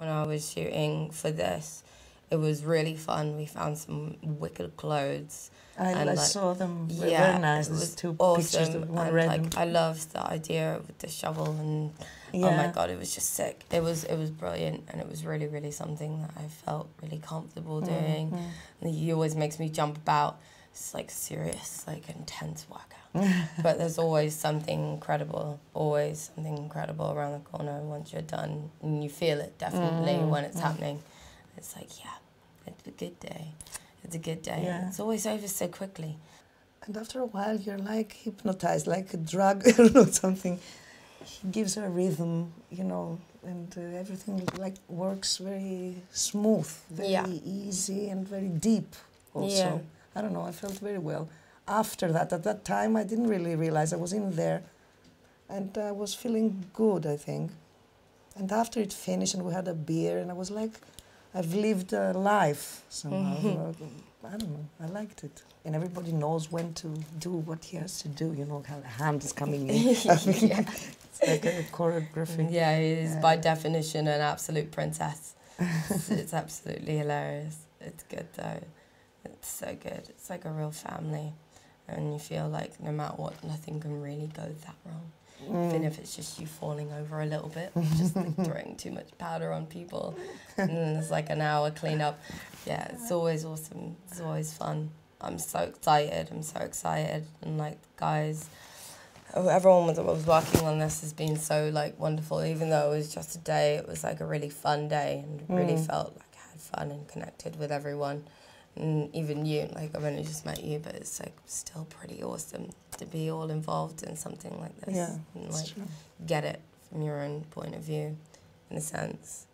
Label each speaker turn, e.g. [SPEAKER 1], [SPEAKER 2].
[SPEAKER 1] when I was shooting for this. It was really fun. We found some wicked clothes.
[SPEAKER 2] I,
[SPEAKER 1] and,
[SPEAKER 2] I
[SPEAKER 1] like,
[SPEAKER 2] saw them.
[SPEAKER 1] Yeah,
[SPEAKER 2] very nice.
[SPEAKER 1] it was
[SPEAKER 2] two
[SPEAKER 1] awesome.
[SPEAKER 2] pictures. One
[SPEAKER 1] and,
[SPEAKER 2] red.
[SPEAKER 1] like,
[SPEAKER 2] and-
[SPEAKER 1] I loved the idea with the shovel and yeah. oh my god, it was just sick. It was it was brilliant and it was really really something that I felt really comfortable doing.
[SPEAKER 2] Mm,
[SPEAKER 1] And he always makes me jump about. It's like serious, like intense workout. but there's always something incredible, always something incredible around the corner once you're done. And you feel it definitely
[SPEAKER 2] Mm,
[SPEAKER 1] when it's
[SPEAKER 2] mm.
[SPEAKER 1] happening. It's like, yeah, it's a good day. It's a good day.
[SPEAKER 2] Yeah.
[SPEAKER 1] It's always over so quickly.
[SPEAKER 2] And after a while, you're like hypnotized, like a drug, or something. He gives her a rhythm, you know, and uh, everything like works very smooth, very
[SPEAKER 1] Yeah.
[SPEAKER 2] easy, and very deep. Also,
[SPEAKER 1] Yeah.
[SPEAKER 2] I don't know. I felt very well. After that, at that time, I didn't really realize I was in there, and I was feeling good. I think. And after it finished, and we had a beer, and I was like, I've lived a life somehow. know. Mm-hmm. I don't know. I liked it. And everybody knows when to do what he has to do. You know how the hand is coming in.
[SPEAKER 1] Yeah.
[SPEAKER 2] It's like a choreography.
[SPEAKER 1] Yeah, he is
[SPEAKER 2] Yeah.
[SPEAKER 1] by definition an absolute princess. It's, it's absolutely hilarious. It's good though. It's so good. It's like a real family. And you feel like no matter what, nothing can really go that wrong. Even
[SPEAKER 2] Mm.
[SPEAKER 1] if it's just you falling over a little bit, just like throwing too much powder on people. And then there's like an hour cleanup. Yeah, it's always awesome. It's always fun. I'm so excited. I'm so excited. And like, guys, everyone that was working on this has been so like wonderful. Even though it was just a day, it was like a really fun day and really
[SPEAKER 2] Mm.
[SPEAKER 1] felt like I had fun and connected with everyone. And even you, like I've only just met you, but it's like still pretty awesome to be all involved in something like this.
[SPEAKER 2] Yeah,
[SPEAKER 1] and like
[SPEAKER 2] true.
[SPEAKER 1] get it from your own point of view, in a sense.